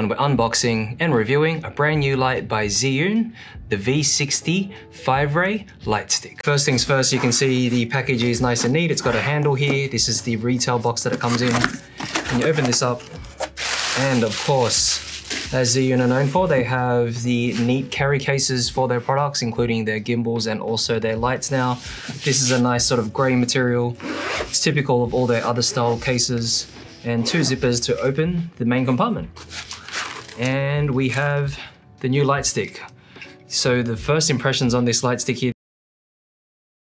and we're unboxing and reviewing a brand new light by Zhiyun, the V60 FIVERAY light stick. First things first, you can see the package is nice and neat. It's got a handle here. This is the retail box that it comes in. And you open this up, and of course, as Zhiyun are known for, they have the neat carry cases for their products, including their gimbals and also their lights now. This is a nice sort of gray material. It's typical of all their other style cases and two zippers to open the main compartment and we have the new light stick. So the first impressions on this light stick here